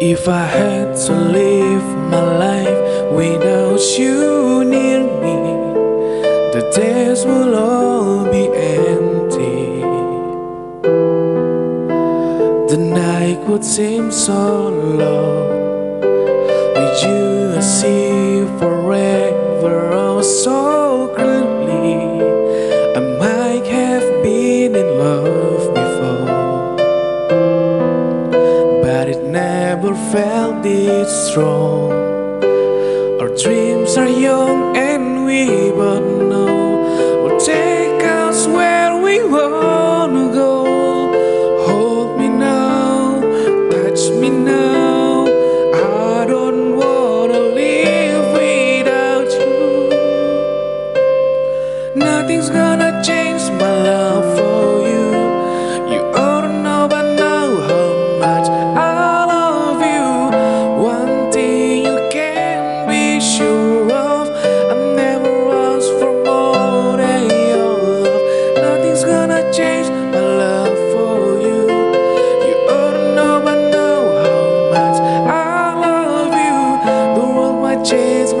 If I had to live my life without you near me, the days will all be empty. The night would seem so long. With you, I see forever oh so this strong. Our dreams are young and we both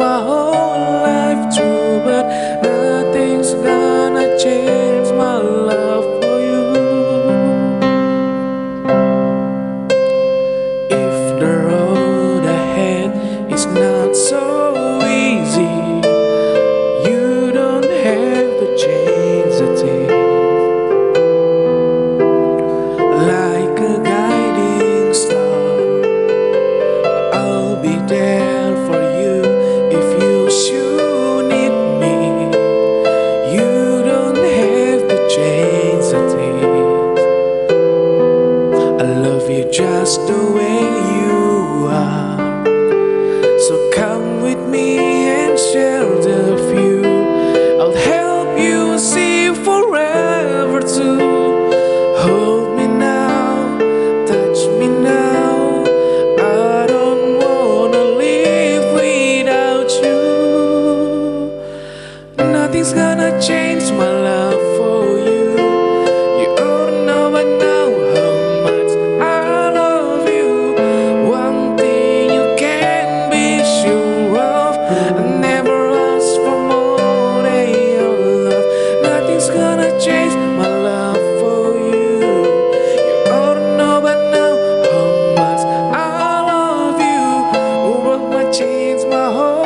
my heart. just a way my home.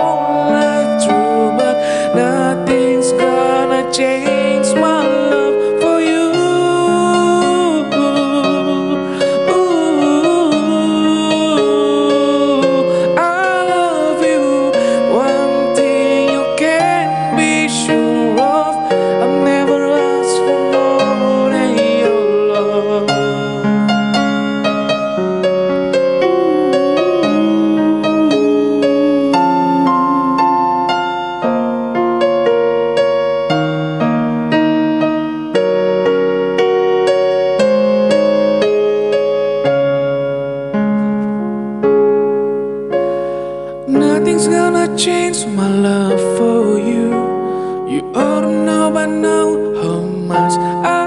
Nothing's gonna change my love for you. You ought to know by now how much I